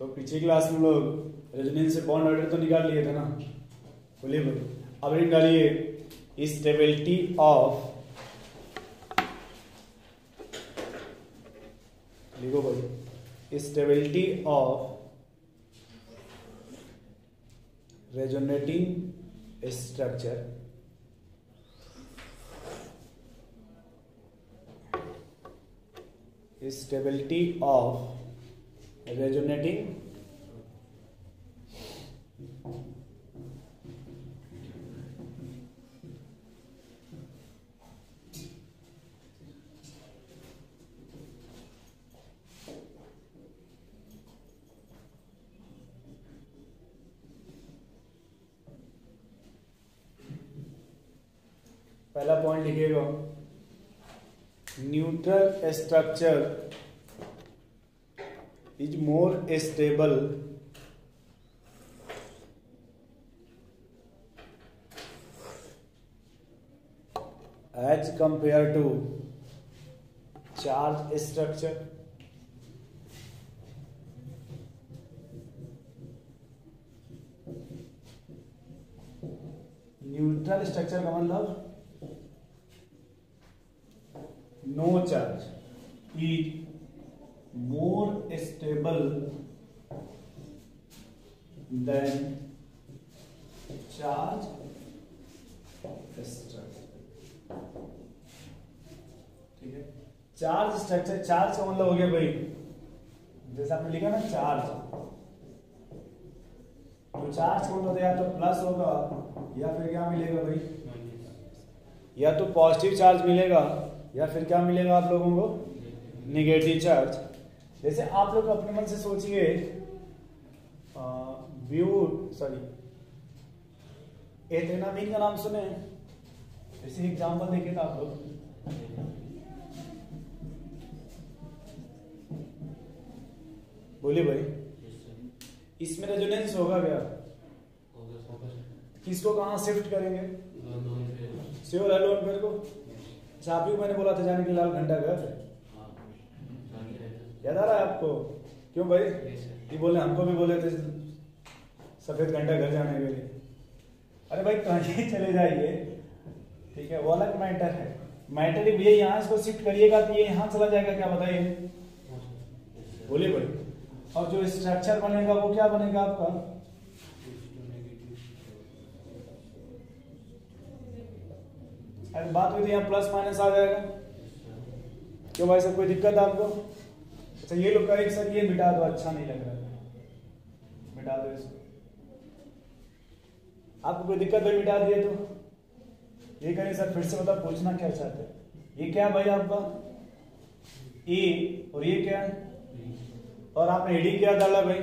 तो पिछली क्लास में लोग रेजोनेंस से बॉन्ड ऑर्डर तो निकाल लिए थे ना? बोलिए बोलिए अब निकालिए स्टेबिलिटी ऑफ़ लिखो भाई। Stability of resonating structure stability of resonating पहला पॉइंट लिखेगा neutral structure is more stable as compare to charge structure neutral structure का मतलब no charge is charge structure. ठीक है? चार्ज स्ट्रक्चर चार्ज का मतलब हो गया भाई, जैसे आपने लिखा ना चार्ज तो चार्ज का मतलब या तो प्लस होगा, या फिर क्या मिलेगा भाई? या तो पॉजिटिव चार्ज मिलेगा, या फिर क्या मिलेगा आप लोगों को? निगेटिव चार्ज जैसे आप लोग अपने मन से सोचिए व्यू सॉरी एथेनामीन का नाम सुने। जैसे एग्जांपल देखे था आप लोग। बोलिए भाई। इसमें रेजोनेंस होगा क्या? किसको कहा शिफ्ट करेंगे? श्योर है लोन को। अच्छा आप ही मैंने बोला था जाने के लाल घंटा घर याद आ रहा है आपको? क्यों भाई? ये बोले हमको भी बोले थे सफ़ेद घंटा घर जाने के लिए। अरे भाई कहीं चले जाइए? ठीक है वो अलग मैटर है। मैटर भैया यहाँ इसको शिफ्ट करिएगा तो ये यहाँ चला जाएगा क्या बताइए? बोलिए भाई। और जो स्ट्रक्चर बनेगा वो क्या बनेगा आपका? अरे बात हुई थी यहाँ प्लस माइनस आ जाएगा। क्यों भाई सब कोई दिक्कत है आपको? अच्छा ये लोग कहें सर ये मिटा दो अच्छा नहीं लग रहा। मिटा दो इसको। आपको कोई दिक्कत है मिटा दिए तो। ये कहें सर फिर से बता पूछना क्या चाहते हैं? ये क्या भाई आपका? ए और ये क्या है? और आपने एडी क्या डाला भाई।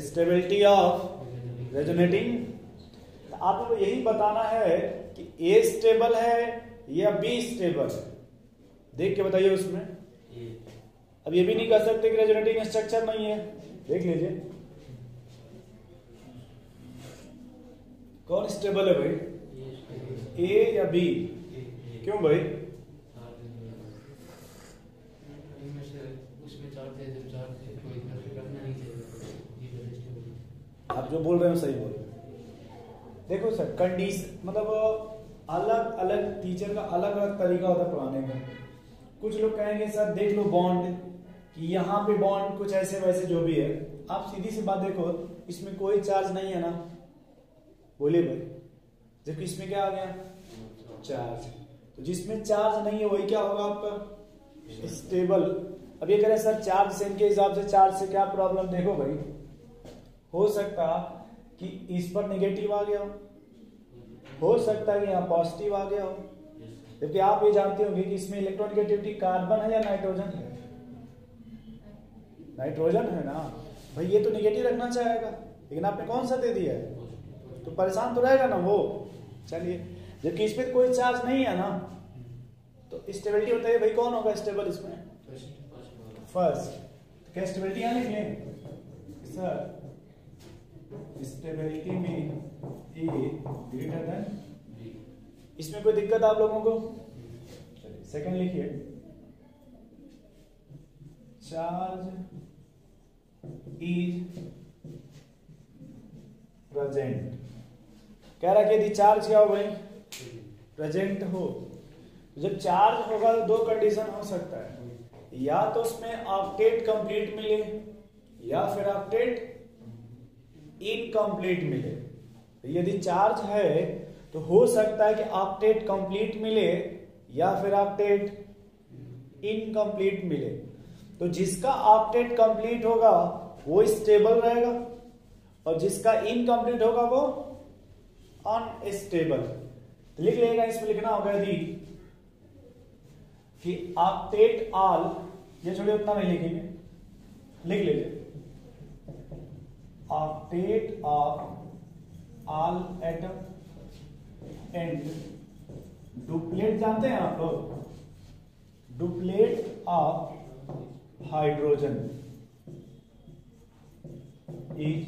स्टेबिलिटी ऑफ़ रेजोनेटिंग आपको यही बताना है कि ए स्टेबल है या बी स्टेबल है। देख के बताइए उसमें। अब ये भी नहीं कह सकते कि रेजोनेटिंग स्ट्रक्चर नहीं है। देख लीजिए। कौन स्टेबल है भाई? ए या बी क्यों भाई? आप जो बोल रहे हो सही बोल रहे हो। देखो सर कंडीशन मतलब अलग अलग टीचर का अलग अलग तरीका होता है पढ़ाने का। कुछ लोग कहेंगे, सर, देख लो बॉन्ड कि यहाँ पे बॉन्ड कुछ ऐसे वैसे जो भी है। आप सीधी सी बात देखो, इसमें कोई चार्ज नहीं है ना। बोलिए भाई। जबकि इसमें क्या आ गया? चार्ज तो जिसमें चार्ज नहीं है, वही क्या होगा आपका? स्टेबल अब ये करें सर चार्ज से इनके हिसाब से चार्ज से क्या प्रॉब्लम देखो भाई। हो सकता कि इस पर नेगेटिव आ गया हो। हो सकता है कि यहाँ पॉजिटिव आ गया हो। जबकि आप ये जानते होंगे कि इसमें इलेक्ट्रॉनिगेटिविटी कार्बन है या नाइट्रोजन है। नाइट्रोजन है ना? भाई, ये तो निगेटिव रखना चाहेगा। लेकिन आपने कौन सा दे दिया है? तो परेशान तो रहेगा ना वो? चलिए, जबकि इस पर कोई चार्ज नहीं है ना? तो स्टेबिलिटी बताइए भाई, कौन होगा स्टेबल इसमें? फ़र्स्ट तो क्या स्टेबिलिटी लिख लें? सर स्टेबिलिटी में ए ग्रेटर देन इसमें कोई दिक्कत आप लोगों को? सेकंड लिखिए। चार्ज इज़ प्रेजेंट कह रहा कि यदि चार्ज क्या हो भाई? प्रेजेंट हो। जब चार्ज होगा तो दो कंडीशन हो सकता है। या तो उसमें ऑक्टेट कंप्लीट मिले, या फिर ऑक्टेट इनकम्प्लीट मिले। तो यदि चार्ज है तो हो सकता है कि ऑक्टेट कंप्लीट मिले, या फिर ऑक्टेट इनकम्प्लीट मिले। तो जिसका ऑक्टेट कंप्लीट होगा, वो स्टेबल रहेगा। और जिसका इनकम्प्लीट होगा, वो अनस्टेबल तो लिख लेगा, इसमें लिखना होगा यदि कि ऑक्टेट ऑल ये छोड़िए उतना नहीं लिखेंगे। लिख लीजिए octet of all atom and duplet जानते हैं आप लोग? Duplet of hydrogen is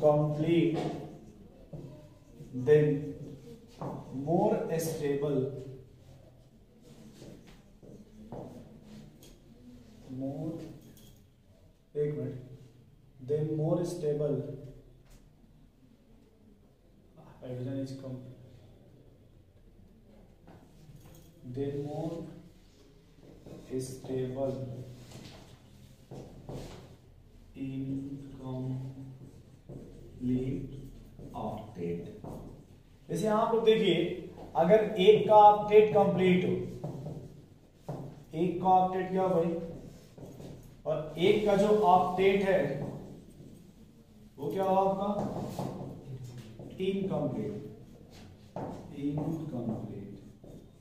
complete then more stable more एक minute then more stable hydrogen is complete then more stable incomplete octet जैसे आप लोग देखिए, अगर एक का ऑक्टेट कंप्लीट हो, एक का ऑक्टेट क्या हो भाई? और एक का जो ऑक्टेट है, वो क्या होगा आपका? इनकम्प्लीट इनकम्प्लीट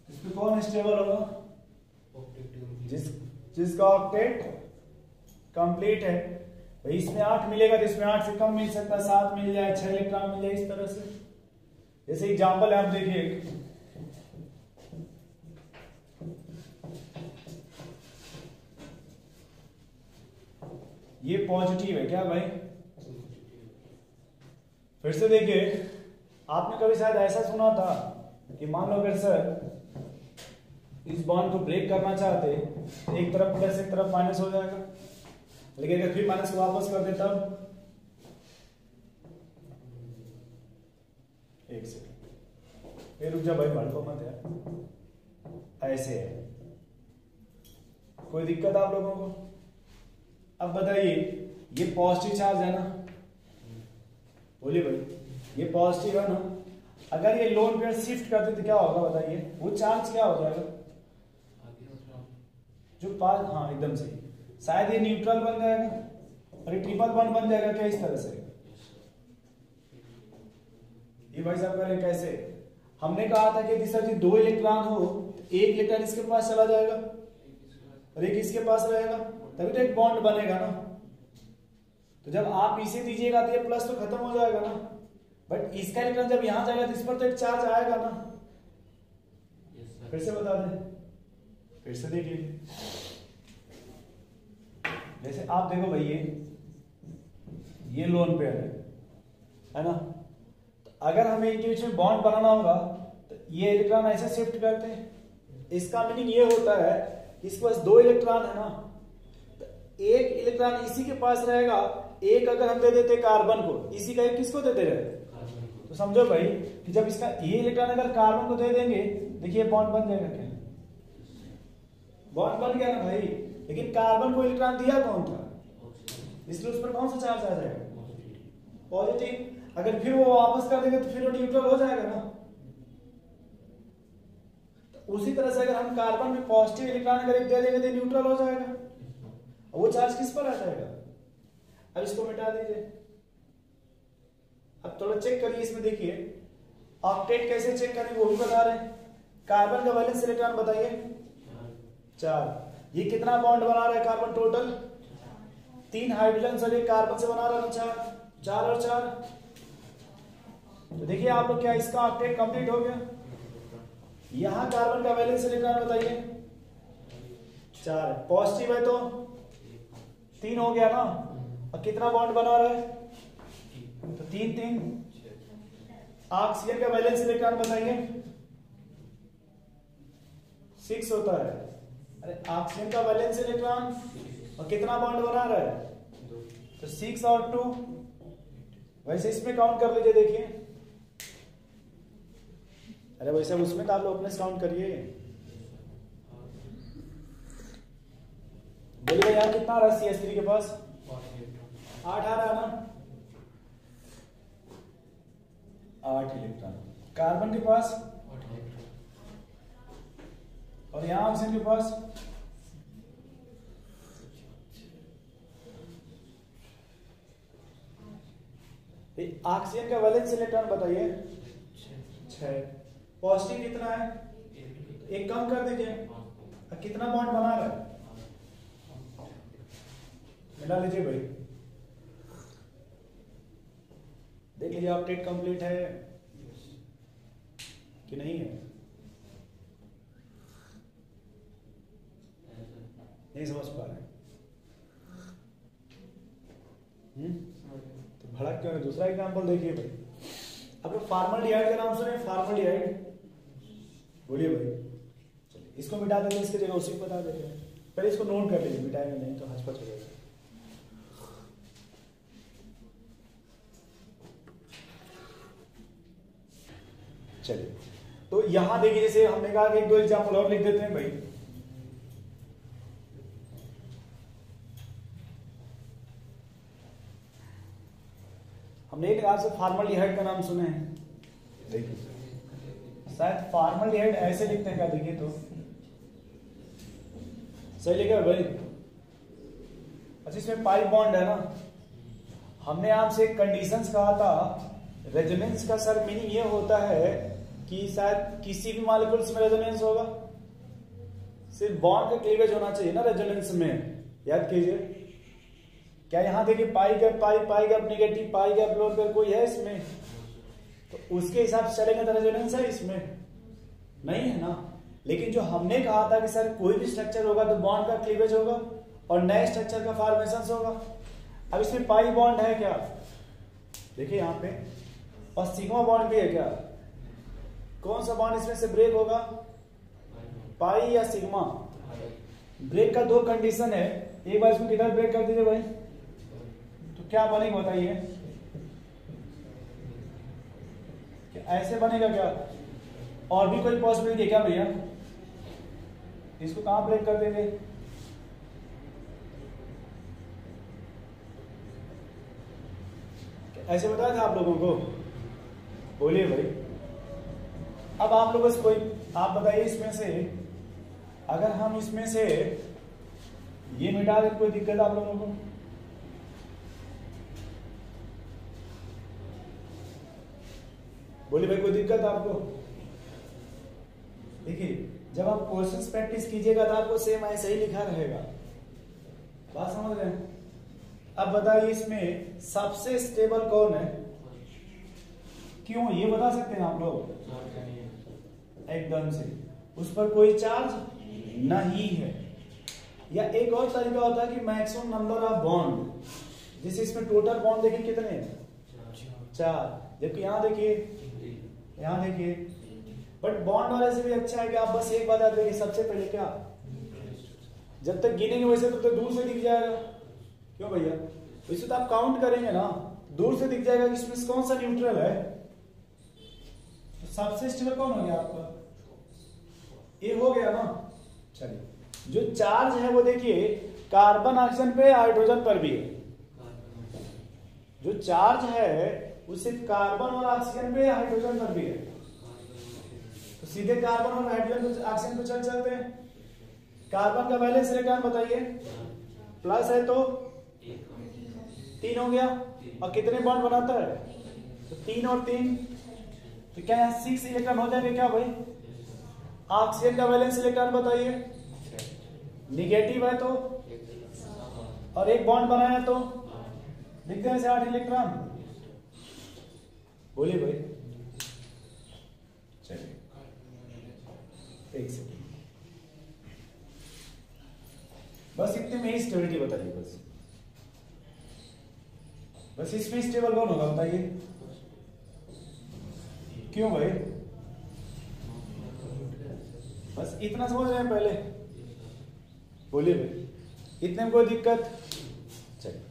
इसमें कौन स्टेबल होगा? जिसका ऑक्टेट कंप्लीट है, भाई इसमें आठ मिलेगा तो इसमें आठ से कम मिल सकता है, सात मिल जाए, छह इलेक्ट्रॉन मिल जाए इस तरह से। जैसे एग्जांपल है, आप देखिए। ये पॉजिटिव है क्या भाई? फिर से देखिए, आपने कभी शायद ऐसा सुना था कि मान लो अगर सर इस बॉन्ड को ब्रेक करना चाहते तो एक तरफ़ प्लस एक तरफ़ माइनस हो जाएगा। लेकिन अगर फिर माइनस को वापस कर दे तब? एक सेकंड फिर रुक जा भाई भड़को मत यार। ऐसे है। कोई दिक्कत आप लोगों को? अब बताइए, ये पॉजिटिव चार्ज है ना? बोलिए भाई, ये पॉजिटिव है ना? अगर ये लोन पेयर शिफ्ट करते तो क्या होगा बताइए? वो चार्ज क्या हो जाएगा? जो पास हाँ एकदम सही। शायद ये न्यूट्रल बन जाएगा और ये ट्रिपल बॉन्ड बन जाएगा क्या इस तरह से? ये भाई साहब करें कैसे? हमने कहा था कि यदि सर जी दो इलेक्ट्रॉन हो एक इलेक्ट्रॉन इसके पास चला जाएगा और एक इसके पास रहेगा तभी तो एक बॉन्ड बनेगा ना। तो जब आप इसे दीजिएगा तो ये प्लस तो खत्म हो जाएगा ना। बट इसका इलेक्ट्रॉन जब यहाँ जाएगा तो इस पर तो एक चार्ज आएगा ना। फिर से बता दें। फिर से देख लीजिए। जैसे आप देखो भाई ये ये लोन पेयर है है ना? तो अगर हमें इनके बीच में बॉन्ड बनाना होगा तो ये इलेक्ट्रॉन ऐसे शिफ्ट करते हैं। इसका मीनिंग ये होता है इसके पास दो इलेक्ट्रॉन है ना? तो एक इलेक्ट्रॉन इसी के पास रहेगा एक अगर हम दे देते कार्बन को इसी का एक किसको देते रहे? तो समझो भाई कि जब इसका ये इलेक्ट्रॉन अगर कार्बन को दे देंगे देखिए बॉन्ड बन जाएगा क्या? बॉन्ड बन गया ना भाई। लेकिन कार्बन को इलेक्ट्रॉन दिया कौन था? इसलिए उस पर कौन सा चार्ज आ जाएगा? पॉजिटिव अगर फिर वो वापस कर देंगे तो फिर वो न्यूट्रल हो जाएगा ना। तो उसी तरह से अगर हम कार्बन में पॉजिटिव इलेक्ट्रॉन अगर दे देंगे तो न्यूट्रल हो जाएगा। वो चार्ज किस पर आ जाएगा? अब इसको मिटा दीजिए। अब थोड़ा चेक करिए इसमें देखिए। ऑक्टेट कैसे चेक करें वो भी बता रहे हैं। कार्बन का वैलेंस इलेक्ट्रॉन बताइए। चार। ये कितना बॉन्ड बना रहा है कार्बन टोटल तीन हाइड्रोजन सर एक कार्बन से बना रहा है चार चार और चार। तो देखिए आप लोग क्या इसका ऑक्टेट कंप्लीट हो गया? यहाँ कार्बन का वैलेंस इलेक्ट्रॉन बताइए। चार पॉजिटिव है तो? तीन हो गया ना? और कितना बॉन्ड बना रहा है? तो तीन तीन। ऑक्सीजन का वैलेंस इलेक्ट्रॉन बताइए। सिक्स होता है। अरे ऑक्सीजन का वैलेंस इलेक्ट्रॉन और कितना बॉन्ड बना रहा है? तो सिक्स और टू वैसे इसमें काउंट कर लीजिए, देखिए। अरे वैसे उसमें तो आप लोग अपने काउंट करिए। बोलिए यार, कितना आ रहा सी एस थ्री के पास? आठ आ रहा है ना? आठ इलेक्ट्रॉन। कार्बन के पास? और यहाँ ऑक्सीजन के पास ऑक्सीजन का वैलेंस इलेक्ट्रॉन बताइए। छह। पॉजिटिव कितना है? एक कम कर दीजिए कितना बॉन्ड बना रहा है? मिला लीजिए भाई। देख लीजिए अपडेट कंप्लीट है कि नहीं है। नहीं समझ पा रहे हम्म? तो भड़क क्यों है दूसरा एग्ज़ाम्पल देखिए भाई। अब लोग फार्मल डिहाइड का नाम सुने फार्मल डिहाइड बोलिए भाई। चलिए, इसको मिटा देते हैं, इसकी जगह उसी को बता देते हैं। पहले इसको नोट कर लीजिए, मिटाएँगे नहीं तो हचपच हो जाएगा। चलिए तो यहाँ देखिए, जैसे हमने कहा कि एक दो एग्ज़ाम्पल और लिख देते हैं भाई। हमने एक आपसे फार्मल का नाम सुने हैं। शायद फार्मल ऐसे लिखते हैं क्या देखिए तो। सही लिखा भाई? अच्छा इसमें पाइप बॉन्ड है ना। हमने आपसे कंडीशंस कहा था। रेजोनेंस का सर मीनिंग ये होता है कि शायद किसी भी मालिकुल्स में रेजोनेंस होगा। सिर्फ़ बॉन्ड का क्लीवेज होना चाहिए ना रेजोनेंस में। याद कीजिए। क्या यहाँ देखिए pi gap, pi pi gap negative pi gap lone पर कोई है इसमें? तो उसके हिसाब से चलेंगे तो रेजोनेंस है इसमें। नहीं है ना? लेकिन जो हमने कहा था कि सर, कोई भी स्ट्रक्चर होगा तो बॉन्ड का क्लीवेज होगा और नए स्ट्रक्चर का फॉर्मेशन होगा। अब इसमें पाई बॉन्ड है क्या? देखिए यहाँ पे। और सिग्मा बॉन्ड भी है क्या? कौन सा बॉन्ड इसमें से ब्रेक होगा? पाई या सिग्मा ब्रेक का दो कंडीशन है। एक बार इसमें किधर ब्रेक कर दीजिए भाई? क्या बनेगा बताइए? ऐसे बनेगा क्या? और भी कोई पॉसिबिलिटी है क्या भैया? इसको कहाँ ब्रेक कर देंगे? ऐसे बताया था आप लोगों को। बोलिए भाई। अब आप लोगों से कोई, आप बताइए इसमें से, अगर हम इसमें से ये मिटा दें, कोई दिक्कत आप लोगों को? बोलिए भाई, कोई दिक्कत आपको? देखिए, जब आप क्वेश्चंस प्रैक्टिस कीजिएगा तो आपको सेम ऐसे ही लिखा रहेगा। बात समझ रहे हैं? अब बताइए इसमें सबसे स्टेबल कौन है? क्यों? ये बता सकते हैं आप लोग। एकदम से। उस पर कोई चार्ज नहीं है। या एक और तरीका होता है कि मैक्सिमम नंबर ऑफ़ बॉन्ड जैसे इसमें टोटल बॉन्ड देखिए कितने? चार। जबकि यहाँ देखिए यहाँ देखिए बट बॉन्ड वाले से भी अच्छा है कि आप बस एक बात याद देखिए सबसे पहले क्या? जब तक गिनेंगे वैसे तब तो दूर से दिख जाएगा। क्यों भैया? वैसे तो आप काउंट करेंगे ना, दूर से दिख जाएगा कि इसमें कौन सा न्यूट्रल है? तो सबसे स्टेबल कौन हो गया आपका? ये हो गया ना? चलिए। जो चार्ज है वो देखिए कार्बन ऑक्सीजन पे हाइड्रोजन पर भी है। जो चार्ज है सिर्फ़ कार्बन और ऑक्सीजन पे हाइड्रोजन पर भी है। तो सीधे कार्बन और हाइड्रोजन ऑक्सीजन पे चल चलते हैं। कार्बन का वैलेंस इलेक्ट्रॉन बताइए। प्लस है तो तीन हो गया। और कितने बॉन्ड बनाता है? तो तीन और तीन। तो क्या सिक्स इलेक्ट्रॉन हो जाएँगे क्या भाई? ऑक्सीजन का वैलेंस इलेक्ट्रॉन बताइए। निगेटिव है तो। और एक बॉन्ड बनाया तो। लिखते हैं आठ इलेक्ट्रॉन? बोलिए भाई। चलिए। एक सेकेंड बस इतने में ही स्टेबिलिटी बताइए बस। बस इसमें स्टेबल कौन होगा बताइए। क्यों भाई? बस इतना समझ रहे हैं पहले। बोलिए भाई। इतने में कोई दिक्कत? चलिए।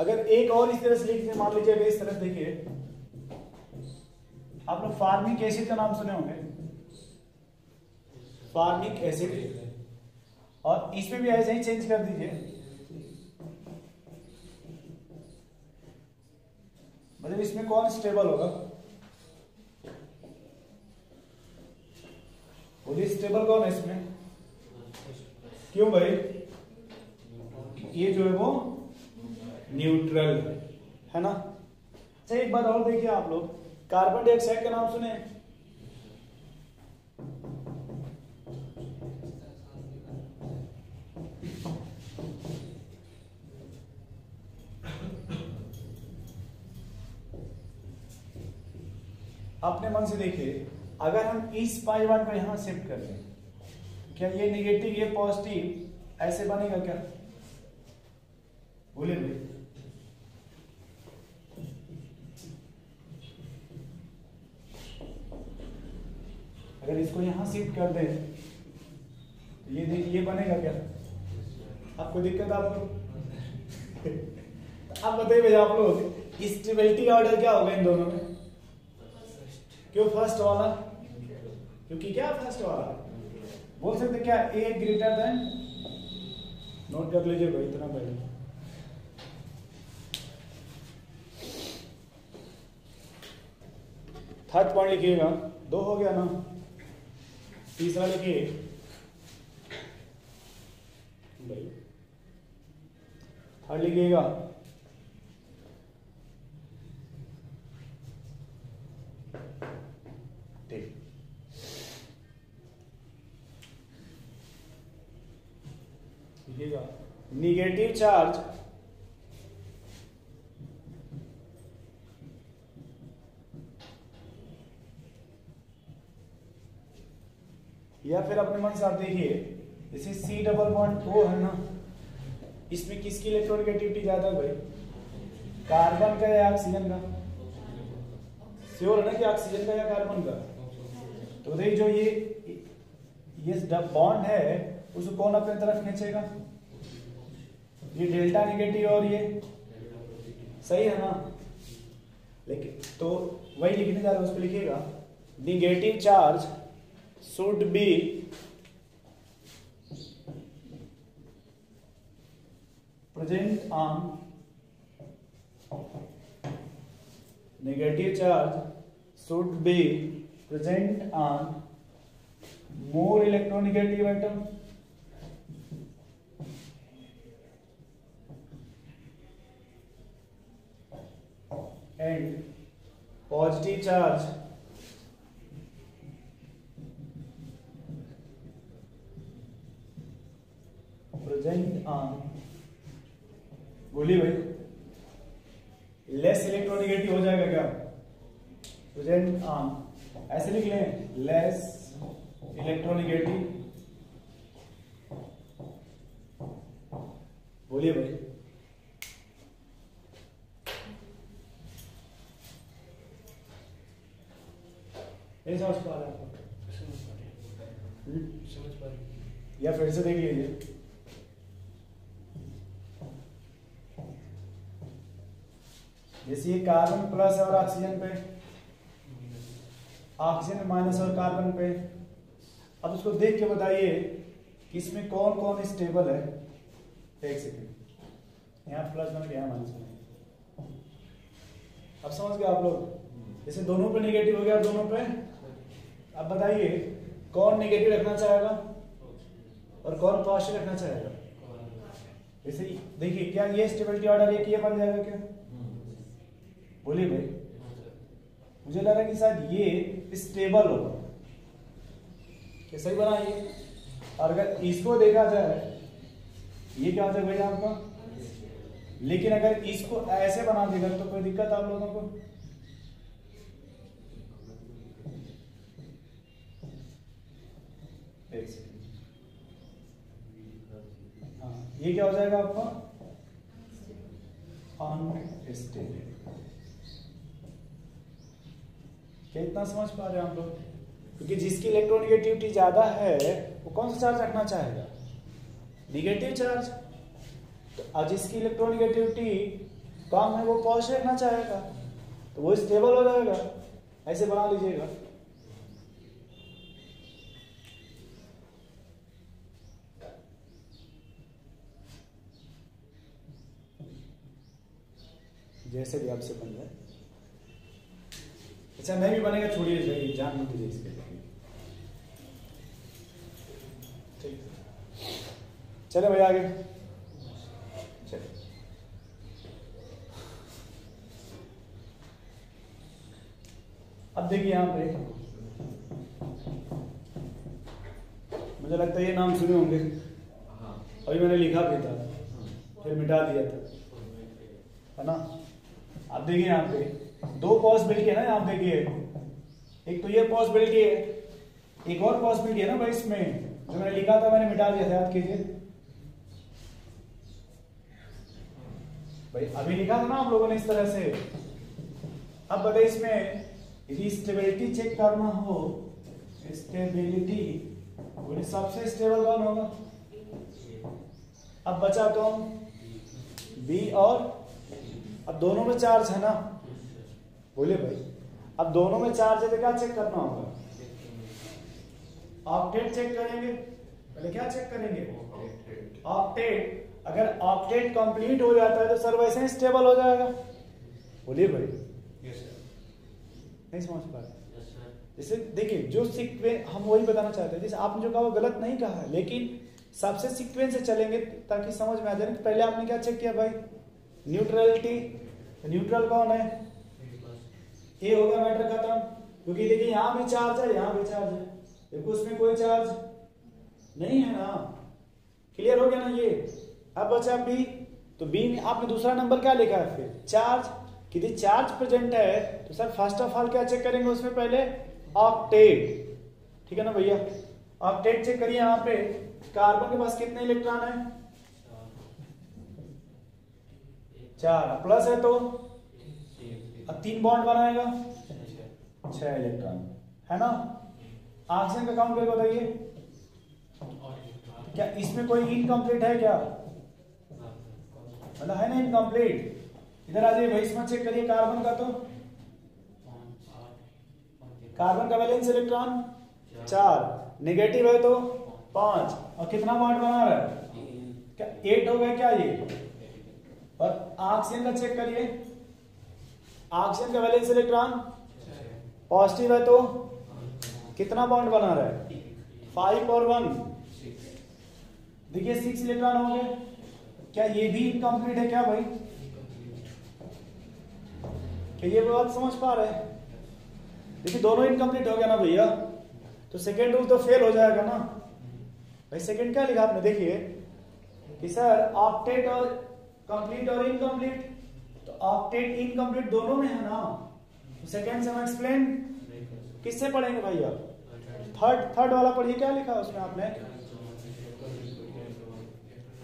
अगर एक और इस तरह से लिखते मान लीजिए इस तरह देखिए। आप लोग फार्मिक एसिड का नाम सुने होंगे? फार्मिक एसिड और इसमें भी ऐसे ही चेंज कर दीजिए। मतलब इसमें कौन स्टेबल होगा? बोलिए स्टेबल कौन है इसमें? क्यों भाई? ये जो है वो न्यूट्रल है ना? अच्छा एक बात और देखिए आप लोग। कार्बन डाइऑक्साइड का नाम सुने। अपने मन से देखिए, अगर हम इस पाई वन को यहाँ शिफ्ट कर दें, क्या ये नेगेटिव ये पॉजिटिव ऐसे बनेगा क्या? बोले भाई अगर इसको यहाँ शिफ्ट कर दे तो ये ये बनेगा क्या? आपको दिक्कत आप लोग? आप बताइए भैया आप लोग स्टेबिलिटी ऑर्डर क्या होगा इन दोनों में? क्यों फ़र्स्ट वाला? क्योंकि क्या फ़र्स्ट वाला? बोल सकते क्या ए ग्रेटर देन नोट कर लीजिए भाई, इतना पहले। थर्ड पॉइंट लिखिएगा। दो हो गया ना? तीसरा लिखिए थर्ड लिखिएगा। ठीक। लिखिएगा। निगेटिव चार्ज या फिर अपने मन से आप देखिए, जैसे सी डबल बॉन्ड ओ है ना, इसमें किसकी इलेक्ट्रोनिगेटिविटी ज़्यादा है भाई? कार्बन का या ऑक्सीजन का? श्योर है ना कि ऑक्सीजन का या कार्बन का? तो देख जो ये ये बॉन्ड है, उसको कौन अपने तरफ़ खींचेगा? ये डेल्टा नेगेटिव और ये सही है ना? लेकिन तो वही लिखने जा रहे उस पर लिखिएगा। Negative charge should be present on negative charge should be present on more electronegative atom and positive charge present on बोलिए भाई। लेस इलेक्ट्रोनिगेटिव हो जाएगा क्या? प्रेजेंट ऑन ऐसे लिख लें। लेस इलेक्ट्रोनिगेटिव बोलिए भाई। समझ पा रहे आपको समझ पा रहे या फिर से देख लीजिए। जैसे ये कार्बन प्लस है और ऑक्सीजन पे ऑक्सीजन माइनस और कार्बन पे। अब उसको देख के बताइए कि इसमें कौन कौन स्टेबल है। एक सेकेंड यहाँ प्लस बन गया माइनस बन अब समझ गए आप लोग? जैसे दोनों पे नेगेटिव हो गया, दोनों पे। अब बताइए, कौन नेगेटिव रखना चाहेगा और कौन पॉजिटिव रखना चाहेगा? जैसे देखिए, क्या ये स्टेबिलिटी ऑर्डर एक ये बन जाएगा क्या? बोलिए भाई। मुझे लग रहा है कि शायद ये स्टेबल होगा। क्या सही बना ये? और अगर इसको देखा जाए ये क्या हो जाए भैया आपका? लेकिन अगर इसको ऐसे बना देगा तो कोई दिक्कत आप लोगों को? हाँ ये क्या हो जाएगा आपका? अनस्टेबल क्या इतना समझ पा रहे हैं आप लोग? क्योंकि जिसकी इलेक्ट्रोनिगेटिविटी ज़्यादा है, वो कौन सा चार्ज रखना चाहेगा? निगेटिव चार्ज तो अब जिसकी इलेक्ट्रोनिगेटिविटी काम है, वो पॉश रखना चाहेगा। तो वो स्टेबल हो जाएगा। ऐसे बना लीजिएगा। जैसे भी आपसे बन जाए। अच्छा नहीं भी बनेगा छोड़िए जान मत दीजिए इसके ठीक। चले भाई आगे। चले। अब देखिए यहाँ पे। मुझे लगता है ये नाम सुने होंगे। अभी मैंने लिखा भी था। फिर मिटा दिया था। है ना? अब देखिए यहाँ पे। दो पॉसिबिलिटी है ना यहाँ देखिए एक तो ये पॉसिबिलिटी है एक और पॉसिबिलिटी है ना भाई इसमें, जो मैंने लिखा था मैंने मिटा दिया था, याद कीजिए। भाई अभी लिखा था ना हम लोगों ने इस तरह से। अब बताइए इसमें, यदि स्टेबिलिटी चेक करना हो स्टेबिलिटी बोले सबसे स्टेबल कौन होगा? अब बचा कौन बी और, अब दोनों में चार्ज है ना। बोलिए भाई। अब दोनों में चार्ज है तो क्या चेक करना होगा? ऑक्टेट चेक करेंगे। पहले क्या चेक करेंगे? ऑक्टेट अगर ऑक्टेट कंप्लीट हो जाता है तो सर वैसे ही स्टेबल हो जाएगा। बोलिए भाई। नहीं समझ पा रहे। जैसे देखिए जो सीक्वेंस हम वही बताना चाहते हैं। जैसे आपने जो कहा वो गलत नहीं कहा है लेकिन सबसे सिक्वेंस से चलेंगे ताकि समझ में आ जाए। पहले आपने क्या चेक किया भाई? न्यूट्रलिटी न्यूट्रल कौन है? ए होगा मैटर खत्म। क्योंकि देखिए यहाँ भी चार्ज है, यहाँ भी चार्ज है। देखो उसमें कोई चार्ज नहीं है ना। क्लियर हो गया ना ये? अब बचा बी तो बी में आपने दूसरा नंबर क्या लिखा है फिर? चार्ज यदि चार्ज प्रेजेंट है? तो सर फ़र्स्ट ऑफ़ ऑल क्या चेक करेंगे उसमें पहले? ऑक्टेट ठीक है ना भैया? ऑक्टेट चेक करिए यहाँ पे। कार्बन के पास कितने इलेक्ट्रॉन है? चार। प्लस है तो? अब तीन बॉन्ड बनाएगा छह इलेक्ट्रॉन है ना? ऑक्सीजन का काउंट करके बताइए। क्या इसमें कोई इनकम्प्लीट है क्या? मतलब है ना इनकम्प्लीट इधर आ जाइए भाई, इसमें चेक करिए कार्बन का तो। कार्बन का वैलेंस इलेक्ट्रॉन चार। नेगेटिव है तो पाँच। और कितना बॉन्ड बना रहा है? क्या एट हो गया क्या ये? और ऑक्सीजन का चेक करिए। ऑक्सीजन का वैलेंस इलेक्ट्रॉन पॉजिटिव है तो? कितना बॉन्ड बना रहा है? फाइव और वन देखिए सिक्स इलेक्ट्रॉन हो गए। क्या ये भी इनकम्प्लीट है क्या भाई? क्या ये बात समझ पा रहे देखिए, दोनों इनकम्प्लीट हो गया ना भैया। तो सेकेंड रूल तो फेल हो जाएगा ना। भाई सेकेंड क्या लिखा आपने? देखिए कि सर ऑक्टेट और कंप्लीट और इनकम्प्लीट ऑक्टेट इनकम्प्लीट दोनों में है ना? सेकेंड से हम एक्सप्लेन किससे पढ़ेंगे भाई आप? थर्ड थर्ड वाला पढ़िए क्या लिखा उसमें आपने?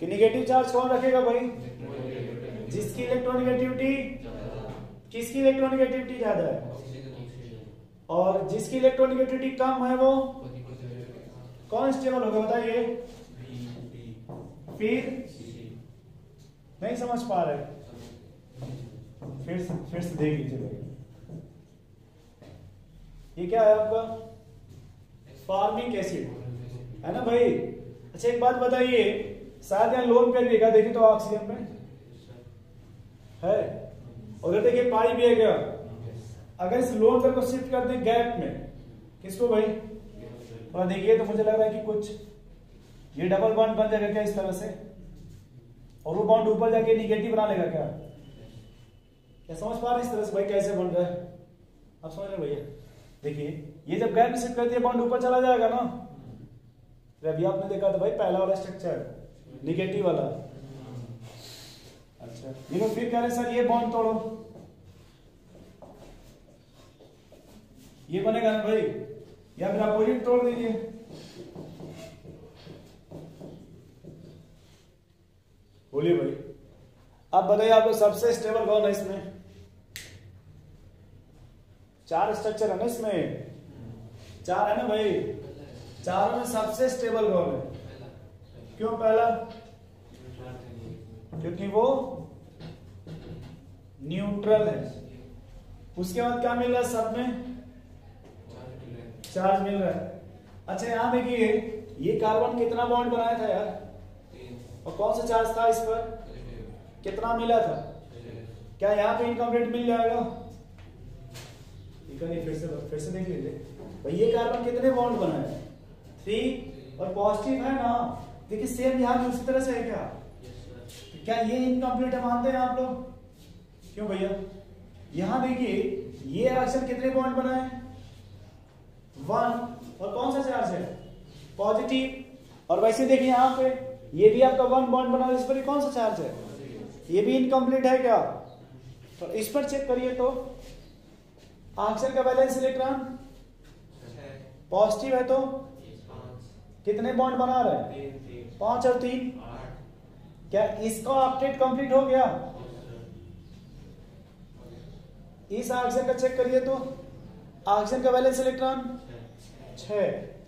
कि निगेटिव चार्ज कौन रखेगा भाई? जिसकी इलेक्ट्रोनिगेटिविटी किसकी इलेक्ट्रोनिगेटिविटी ज़्यादा है और जिसकी इलेक्ट्रोनिगेटिविटी कम है वो? कौन स्टेबल होगा बताइए? फिर? नहीं समझ पा रहे। फिर से फिर से देख लीजिए भाई। ये क्या है आपका? फार्मिक एसिड है ना भाई? अच्छा एक बात बताइए शायद यहाँ लोन पे देखा देखिए तो ऑक्सीजन में है? उधर देखिए पाई भी है क्या? अगर इस लोन पर को शिफ्ट कर दें गैप में, किसको भाई? थोड़ा देखिए तो मुझे लग रहा है कि कुछ। ये डबल बॉन्ड बन जाएगा क्या इस तरह से? और वो बॉन्ड ऊपर जाके निगेटिव बना लेगा क्या? क्या समझ पा रहे इस तरह से भाई कैसे बन रहा है। आप समझ रहे भैया? देखिए, ये जब गैप में शिफ्ट करती है बॉन्ड ऊपर चला जाएगा ना? अभी आपने देखा था भाई, पहला वाला स्ट्रक्चर निगेटिव वाला। अच्छा लोग फिर कह रहे सर, ये बॉन्ड तोड़ो। ये बनेगा ना भाई? या फिर अपोजिट तोड़ दीजिए। बोलिए भाई। अब बताइए, आपको सबसे स्टेबल कौन है इसमें? चार स्ट्रक्चर है ना इसमें? चार है ना भाई? चारों में सबसे स्टेबल कौन है? क्यों पहला? क्योंकि वो न्यूट्रल है। उसके बाद क्या मिल रहा है सब में? चार्ज मिल रहा है। अच्छा यहाँ देखिए, ये कार्बन कितना बॉन्ड बनाया था यार? और कौन सा चार्ज था इस पर? कितना मिला था? क्या यहाँ पे इनकम्प्लीट मिल जाएगा? नहीं, फिर से फिर से देख लीजिए। भाई, ये कार्बन कितने बॉन्ड बना है थ्री और पॉजिटिव है ना? देखिए सेम यहाँ उसी तरह से है क्या? तो क्या ये इनकम्प्लीट है, मानते हैं आप लोग? क्यों भैया? यहाँ देखिए, ये अक्षर कितने बॉन्ड बना है वन और कौन सा चार्ज है? पॉजिटिव और वैसे देखिए यहाँ पे, ये भी आपका वन बॉन्ड बना, इस पर कौन सा चार्ज है? ये भी इनकम्प्लीट है क्या? तो इस पर चेक करिए तो आंसर का बैलेंस इलेक्ट्रॉन? पॉजिटिव है तो? कितने बॉन्ड बना रहे पाँच और तीन? क्या इसका अपडेट कंप्लीट हो गया? इस ऑक्सीजन का चेक करिए तो। ऑक्सीजन का बैलेंस इलेक्ट्रॉन? छ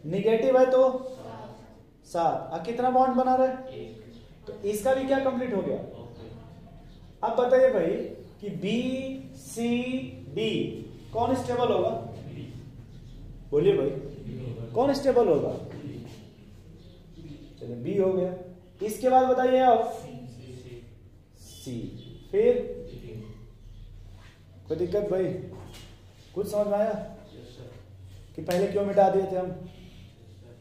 निगेटिव है तो? सात। अब कितना बॉन्ड बना रहे तो इसका भी क्या कंप्लीट हो गया? अब बताइए भाई कि बी सी डी कौन स्टेबल होगा? बोलिए भाई। कौन स्टेबल होगा? चलिए बी हो गया। इसके बाद बताइए आप। सी फिर? कोई दिक्कत भाई? कुछ समझ में आया? कि पहले क्यों मिटा दिए थे हम?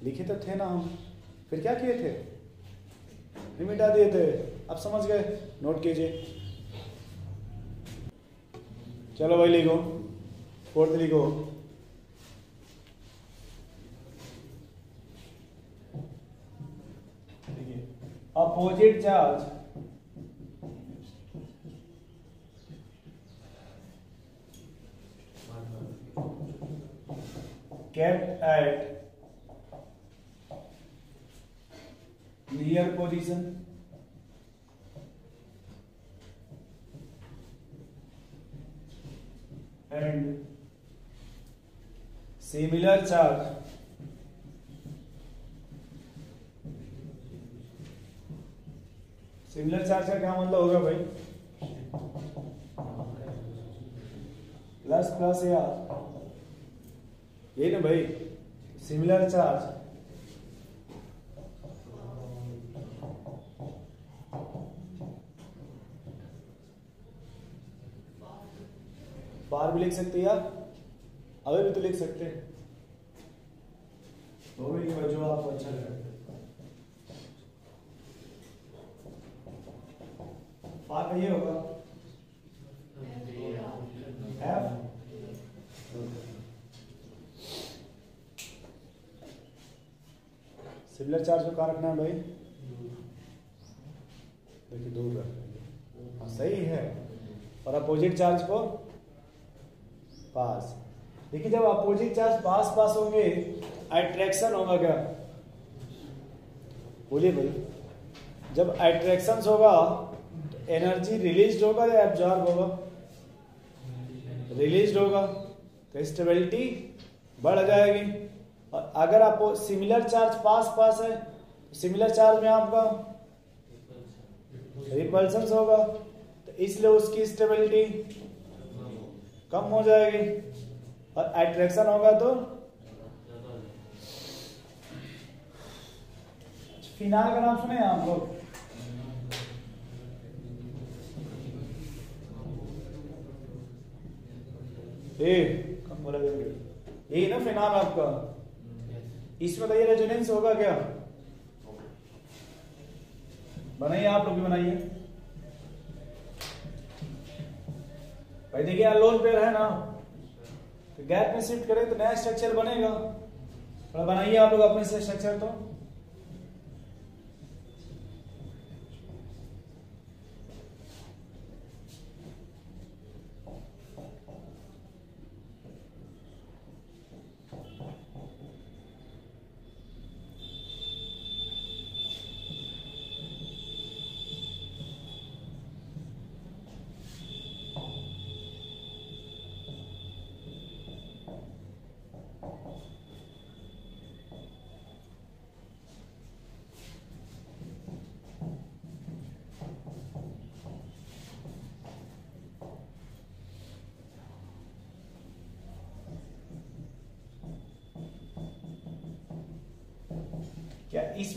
लिखे तो थे ना हम। फिर क्या किए थे? मिटा दिए थे। अब समझ गए। नोट कीजिए। चलो भाई, लिखो। फोर्थ लिखो opposite charge kept at near position and similar charge similar charge का क्या मतलब होगा भाई प्लस प्लस या ये ना भाई सिमिलर चार्ज बार भी लिख सकते या अभी भी तो लिख सकते हैं। वो भी जो आपको अच्छा लगे का ये होगा। एफ़ सिमिलर चार्ज को कहाँ रखना है भाई? देखिए दूर रख हाँ सही है। और अपोजिट चार्ज को पास। देखिए, जब अपोजिट चार्ज पास पास होंगे अट्रैक्शन होगा क्या? बोलिए भाई। जब अट्रैक्शन होगा तो एनर्जी रिलीज़ होगा या एब्जॉर्ब होगा? रिलीज़ होगा। तो स्टेबिलिटी बढ़ जाएगी। और अगर आपको सिमिलर चार्ज पास पास है सिमिलर चार्ज में आपका रिपल्सन होगा। तो इसलिए उसकी स्टेबिलिटी कम हो जाएगी। और अट्रैक्शन होगा तो? फिनाल का नाम सुने आप लोग? कम बोला ये ना फिनाल आपका? इसमें तो ये रेजोनेंस होगा क्या? बनाइए आप लोग भी बनाइए। भाई देखिए लोन पेयर है ना। तो गैप में शिफ्ट करें तो नया स्ट्रक्चर बनेगा। थोड़ा बनाइए आप लोग अपने से स्ट्रक्चर तो।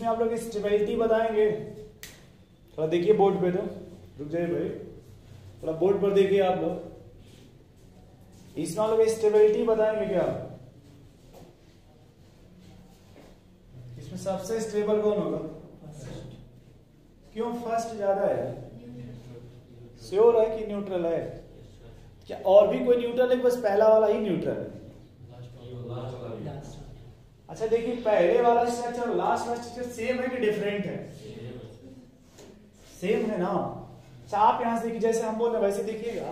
इसमें आप लोग स्टेबिलिटी बताएँगे। थोड़ा देखिए बोर्ड पे तो रुक जाइए भाई। थोड़ा बोर्ड पर देखिए आप लोग। इसमें आप लोग स्टेबिलिटी बताएँगे क्या? इसमें सबसे स्टेबल कौन होगा? क्यों फ़र्स्ट ज़्यादा है? श्योर है कि न्यूट्रल है? क्या और भी कोई न्यूट्रल है? बस पहला वाला ही न्यूट्रल है। अच्छा देखिए पहले वाला स्ट्रक्चर लास्ट वाला स्ट्रक्चर सेम है कि डिफरेंट है? सेम है ना? अच्छा आप यहाँ से देखिए जैसे हम बोल रहे वैसे देखिएगा।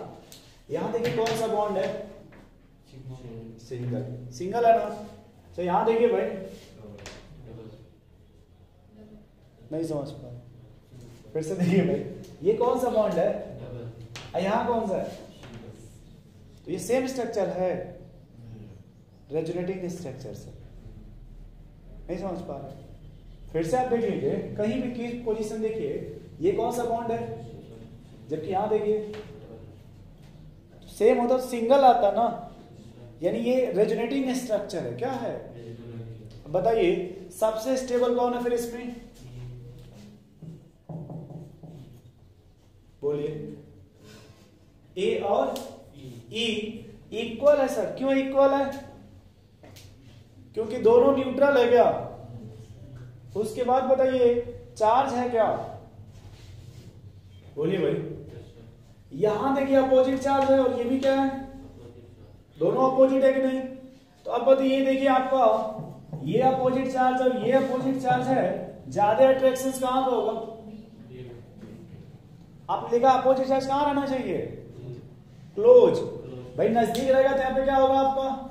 यहाँ देखिए कौन सा बॉन्ड है? सिंगल सिंगल है ना? अच्छा यहाँ देखिए भाई। नहीं समझ पा फिर से देखिए भाई। ये कौन सा बॉन्ड है? यहाँ कौन सा है? तो ये सेम स्ट्रक्चर है। रेजुलेटिंग स्ट्रक्चर से नहीं समझ पा रहे। फिर से आप देख लीजिए कहीं भी की पोजीशन देखिए, ये कौन सा बॉन्ड है? जबकि यहाँ देखिए सेम होता तो सिंगल आता ना। यानी ये रेजुनेटिंग स्ट्रक्चर है, क्या है? बताइए, सबसे स्टेबल कौन है फिर इसमें? बोलिए। ए और ई इक्वल है सर। क्यों इक्वल है? क्योंकि दोनों न्यूट्रल है क्या? उसके बाद बताइए, चार्ज है क्या? बोलिए भाई। यहाँ देखिए अपोजिट चार्ज है और ये भी क्या है? दोनों अपोजिट है कि नहीं? तो अब बताइए देखिए आपका, ये अपोजिट चार्ज और ये अपोजिट चार्ज है, ज़्यादा अट्रैक्शन कहाँ का होगा? आप लिखा अपोजिट चार्ज कहाँ रहना चाहिए? क्लोज भाई नज़दीक रहेगा तो यहाँ पे क्या होगा आपका?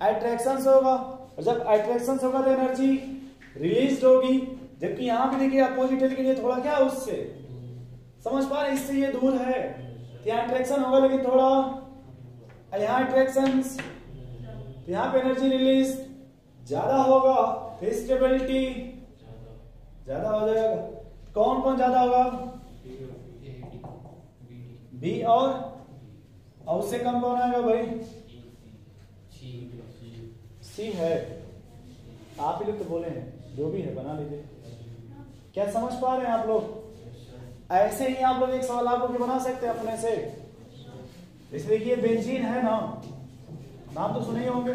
अट्रैक्शन होगा। और जब अट्रैक्शन होगा तो एनर्जी रिलीज़ होगी। जबकि यहाँ पे देखिए अपोजिट लेकिन ये थोड़ा क्या उससे? समझ पा रहे इससे ये दूर है। तो यहाँ अट्रैक्शन होगा, लेकिन थोड़ा यहाँ अट्रैक्शन तो यहाँ पे एनर्जी रिलीज़ ज़्यादा होगा तो स्टेबिलिटी ज़्यादा हो जाएगा। कौन कौन ज़्यादा होगा? बी और उससे कम कौन आएगा भाई? सी है। आप ही लोग तो बोले हैं, जो भी है, बना लीजिए। क्या समझ पा रहे हैं आप लोग? ऐसे ही आप लोग एक सवाल आप लोग बना सकते हैं अपने से। जैसे देखिए, बेंजीन है ना? नाम तो सुने ही होंगे।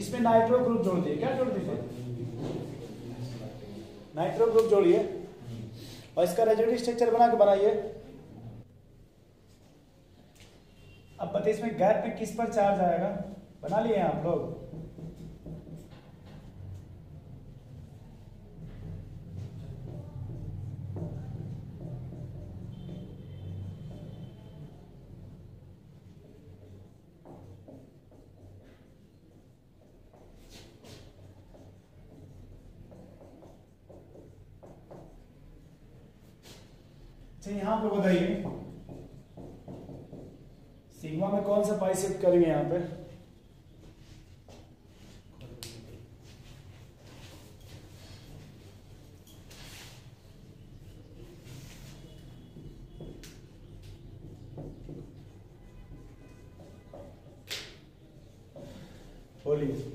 इसमें नाइट्रो ग्रुप जोड़ दिए क्या जोड़ दीजिए नाइट्रो ग्रुप जोड़िए। और इसका रेजोनेटिव स्ट्रक्चर बना के बनाइए। अब बताइए इसमें गैप में किस पर चार्ज आएगा? बना लिए आप लोग अच्छा यहाँ पे बताइए सिग्मा में कौन सा पाई शिफ्ट करेंगे यहाँ पे। बोलिए।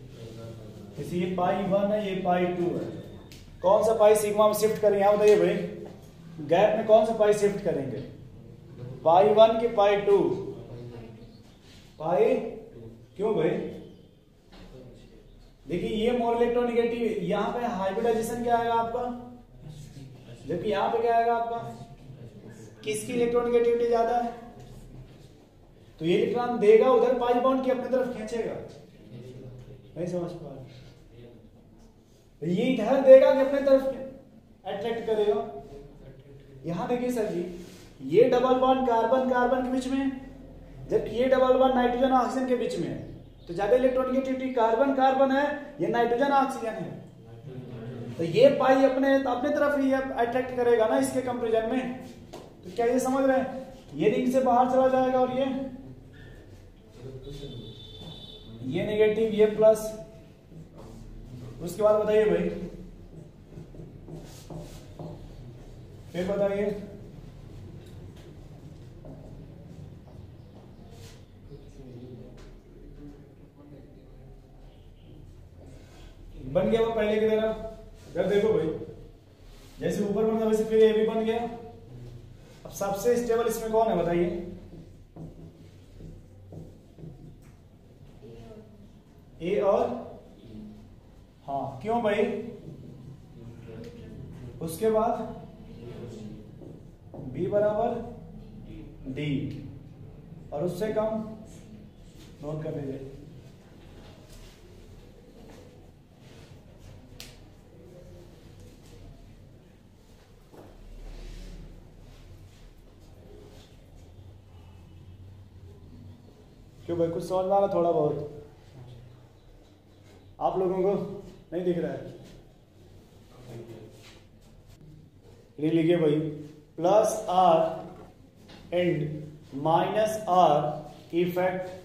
ये पाई वन है, ये पाई टू है। कौन सा पाई सिग्मा में शिफ्ट करेंगे? बताइए भाई। गैप में कौन सा पाई शिफ्ट करेंगे? पाई वन के पाई टू। पाई क्यों भाई? देखिए, ये मोर इलेक्ट्रोनिगेटिव यहाँ पे हाइब्रिडाइजेशन क्या आएगा आपका? जबकि यहाँ पे क्या आएगा आपका? किसकी इलेक्ट्रोनिगेटिविटी ज़्यादा है? तो ये इलेक्ट्रॉन देगा उधर, पाई बॉन्ड की अपनी तरफ़ खींचेगा। नहीं समझ पा रहे। ये इधर देगा कि अपने तरफ़ अट्रैक्ट करेगा। यहाँ देखिए सर जी, ये डबल बॉन्ड कार्बन कार्बन के बीच में जबकि ये डबल बॉन्ड नाइट्रोजन ऑक्सीजन के बीच में है तो ज़्यादा इलेक्ट्रॉनिगेटिविटी कार्बन कार्बन है, ये नाइट्रोजन ऑक्सीजन है। तो ये पाई अपने अपने तरफ़ ही अट्रैक्ट करेगा ना इसके कंपेरिजन में। तो क्या ये समझ रहे हैं? ये रिंग से बाहर चला जाएगा और ये? ये नेगेटिव ये प्लस उसके बाद बताइए भाई। फिर बताइए। बन गया वो पहले की तरह। फिर देखो भाई, जैसे ऊपर बन गया वैसे फिर ये भी बन गया। अब सबसे स्टेबल इसमें कौन है बताइए? ए और? हाँ क्यों भाई? उसके बाद? बी बराबर? डी और उससे कम? नोट कर लीजिए। क्यों भाई, कुछ समझ में आ रहा थोड़ा बहुत? आप लोगों को नहीं दिख रहा है। ये लिखिए भाई plus R and minus R effect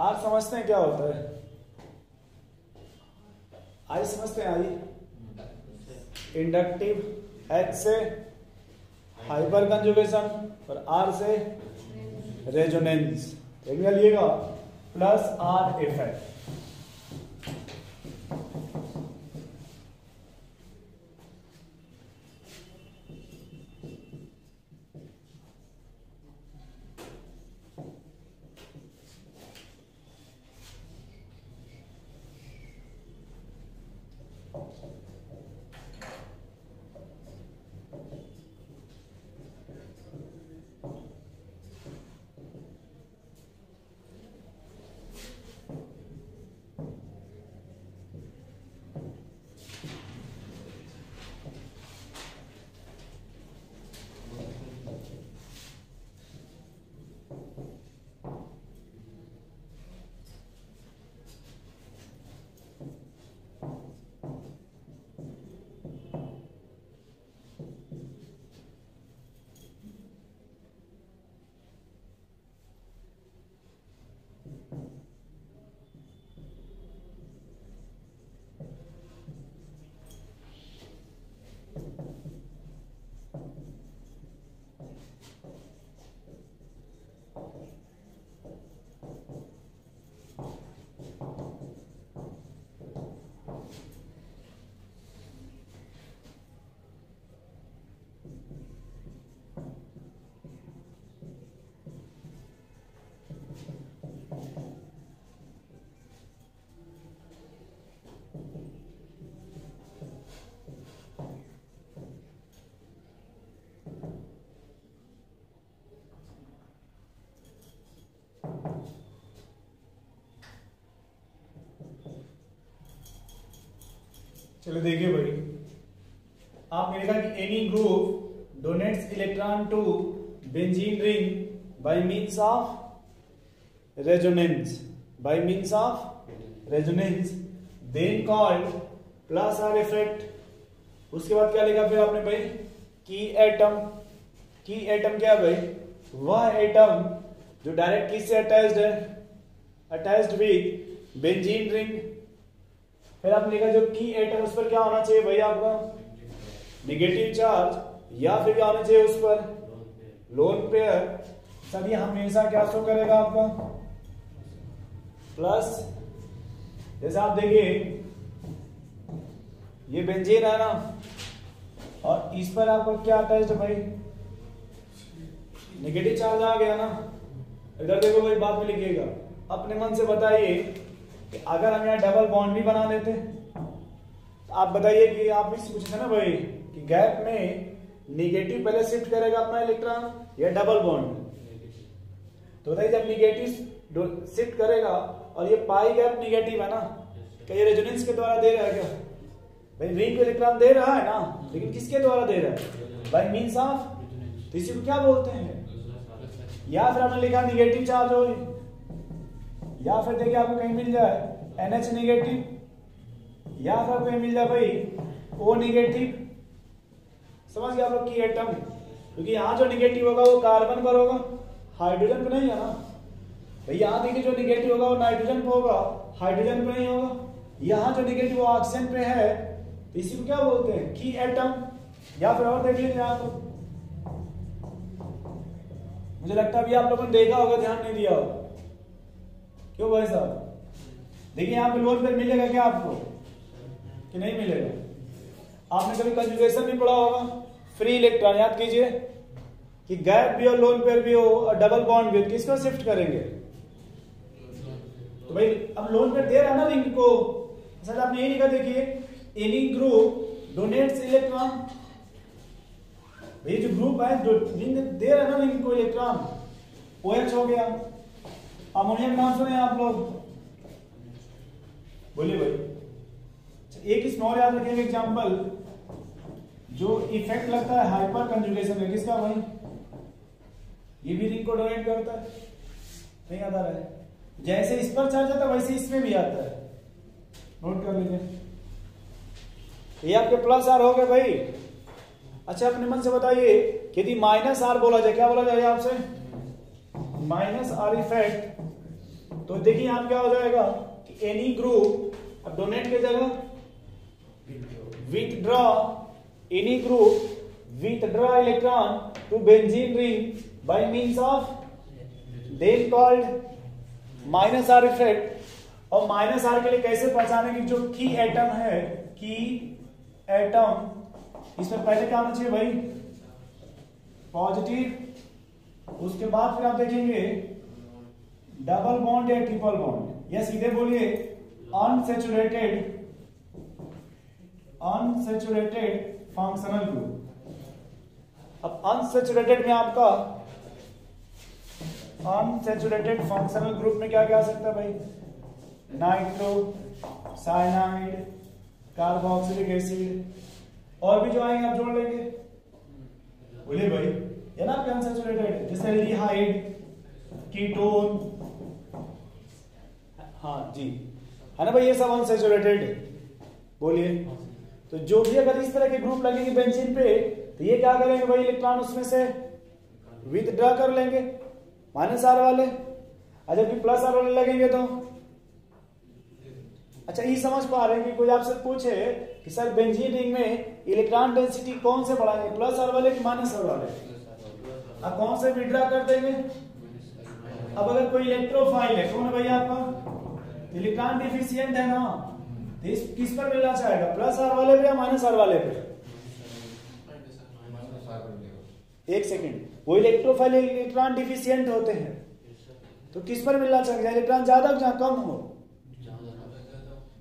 R समझते हैं क्या होता है? आई समझते हैं, आई? इंडक्टिव एच से हाइपर कंजुगेशन और आर से रेजोनेंस एक लिएगा प्लस आर इफ़ेक्ट चलो देखिए भाई। आप मेरे कहा कि any group donates electron to benzene ring by means of resonance by means of resonance then called plus R effect उसके बाद क्या लिखा फिर आपने भाई? की एटम की एटम क्या भाई? वह एटम जो डायरेक्ट किससे अटैच्ड है? अटैच्ड विथ बेंजीन रिंग फिर आपने लिखा जो की एटम उस पर क्या होना चाहिए भाई आपका? निगेटिव चार्ज या फिर क्या होना चाहिए उस पर? लोन पेयर सभी हमेशा क्या शो करेगा आपका? प्लस जैसे आप देखिए, ये बेंजीन है ना? और इस पर आपका क्या अटैच भाई? नेगेटिव चार्ज आ गया ना? इधर देखो भाई, बाद में लिखिएगा। अपने मन से बताइए कि अगर हम यहाँ डबल बॉन्ड भी बना लेते तो आप बताइए कि आप भी पूछे ना भाई कि गैप में निगेटिव पहले शिफ्ट करेगा अपना इलेक्ट्रॉन या डबल बॉन्ड तो बताइए जब निगेटिव शिफ्ट करेगा और ये पाई गैप निगेटिव है ना, क्या ये रेजोनेंस के द्वारा दे रहा है क्या? भाई रिंग को इलेक्ट्रॉन दे रहा है ना, लेकिन किसके द्वारा दे रहा है? बाई मीन्स ऑफ़ तो इसी को क्या बोलते हैं? या फिर हमने लिखा निगेटिव चार्ज हो या फिर देखिए आपको कहीं मिल जाए NH निगेटिव या फिर आपको मिल जाए भाई O नेगेटिव समझ गए आप लोग की एटम क्योंकि यहाँ जो निगेटिव होगा वो कार्बन पर होगा हाइड्रोजन पर नहीं है ना। भाई यहाँ देखिए जो निगेटिव होगा वो नाइट्रोजन पर होगा हाइड्रोजन पे नहीं होगा। यहाँ जो निगेटिव वो ऑक्सीजन पे है तो इसी को क्या बोलते हैं? की एटम या फिर और देख लीजिए आप मुझे लगता है अभी आप लोगों ने देखा होगा, ध्यान नहीं दिया होगा। क्यों भाई साहब? देखिए, यहाँ पे लोन पेयर मिलेगा क्या आपको? कि नहीं मिलेगा? आपने कभी कंजुगेशन भी पढ़ा होगा? फ्री इलेक्ट्रॉन याद कीजिए कि गैप भी हो लोन पेयर भी हो और डबल बॉन्ड भी हो किसको शिफ्ट करेंगे? तो भाई, अब लोन पेयर दे रहा ना रिंग को। सर आपने ये लिखा देखिए एनी ग्रुप डोनेट्स इलेक्ट्रॉन भाई, जो ग्रुप है जो रिंग दे रहा ना रिंग को इलेक्ट्रॉन OH हो गया। अमोनियम नाम सुने आप लोग। बोलिए भाई। एक स्मॉल याद रखेंगे एग्जांपल जो इफ़ेक्ट लगता है हाइपर कंजुगेशन में, किसका भाई? ये भी रिंग को डोनेट करता है। नहीं आता रहा। है जैसे इस पर चार्ज आता है, वैसे इसमें भी आता है। नोट कर लीजिए। ये आपके प्लस आर हो गए भाई। अच्छा अपने मन से बताइए, यदि माइनस आर बोला जाए, क्या बोला जाए आपसे? माइनस आर इफ़ेक्ट तो देखिए यहाँ क्या हो जाएगा कि एनी ग्रुप अब डोनेट की जगह withdraw any group withdraw electron to benzene ring by means of then called minus R effect और माइनस आर के लिए कैसे पहचाने की जो की एटम है की एटम इसमें पहले क्या होना चाहिए भाई? पॉजिटिव उसके बाद फिर आप देखेंगे डबल बॉन्ड या ट्रिपल बॉन्ड या सीधे बोलिए। अनसेचुरेटेड अनसेचुरेटेड फंक्शनल ग्रुप अब अनसेचुरेटेड में आपका अनसेचुरेटेड फंक्शनल ग्रुप में क्या क्या आ सकता है भाई? नाइट्रो साइनाइड कार्बोक्सिलिक एसिड और भी जो आएँगे आप जोड़ लेंगे। बोलिए भाई। ये ना अनसेचुरेटेड जैसे रिहाइड कीटोन हाँ जी। है ना भाई, ये सब अनसेचुरेटेड बोलिए। तो जो भी अगर इस तरह के ग्रुप लगेंगे बेंजीन पे तो ये क्या करेंगे भाई इलेक्ट्रॉन उसमें से विथड्रा कर लेंगे। माइनस आर वाले? और जबकि प्लस आर वाले लगेंगे तो? अच्छा ये समझ पा रहे हैं कि कोई आपसे पूछे कि सर बेंजीन रिंग में इलेक्ट्रॉन डेंसिटी कौन से बढ़ाएँगे? प्लस आर वाले कि माइनस आर वाले? अब कौन से विड्रा कर देंगे? अब अगर कोई इलेक्ट्रोफाइल है, कौन है भाई आपका? इलेक्ट्रॉन डिफिशियंट है ना तो इस किस पर मिलना चाहेगा? प्लस आर वाले पे या माइनस आर वाले पे? एक सेकंड वो इलेक्ट्रोफाइल इलेक्ट्रॉन डिफिशियंट होते हैं। तो किस पर मिलना चाहेगा? इलेक्ट्रॉन ज़्यादा जहाँ कम हो।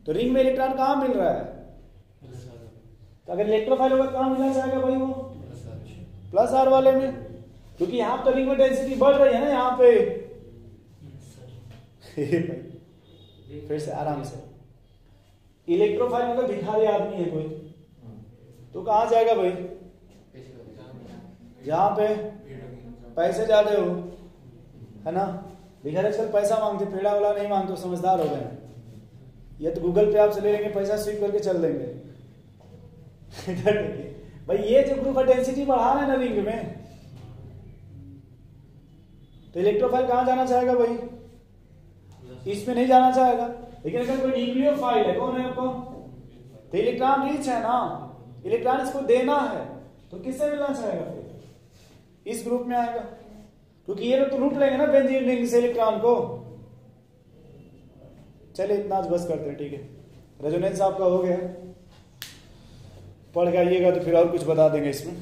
तो रिंग में इलेक्ट्रॉन कहाँ मिल रहा है? तो अगर इलेक्ट्रोफाइल होगा कहाँ मिलना चाहेगा भाई वो? प्लस आर वाले में। क्योंकि यहाँ तो रिंग में डेंसिटी बढ़ रही है ना यहाँ पे। फिर से आराम से। इलेक्ट्रोफाइल मतलब भिखारी आदमी है कोई। तो कहाँ जाएगा भाई? जहाँ पे पैसे ज़्यादा हो, है ना? भिखारी आजकल पैसा मांगते, पेड़ा वाला नहीं मांगते समझदार हो गए या तो गूगल पे आप चले लेंगे, पैसा स्वीप करके चल देंगे। भाई, ये जो ग्रुप डेंसिटी बढ़ा रहे हैं ना रिंग में तो इलेक्ट्रोफाइल कहाँ जाना चाहेगा भाई? इसमें नहीं जाना चाहेगा। लेकिन अगर कोई न्यूक्लियोफाइल है, कौन है आपको? तो इलेक्ट्रॉन रिच है ना? इलेक्ट्रॉन इसको देना है। तो किससे मिलना चाहेगा फिर? इस ग्रुप में आएगा। क्योंकि ये लोग तो लूट लेंगे ना बेंजीन रिंग से इलेक्ट्रॉन को। चले इतना बस करते हैं, ठीक है? रेजोनेंस आपका हो गया। पढ़ के आइएगा तो फिर और कुछ बता देंगे इसमें।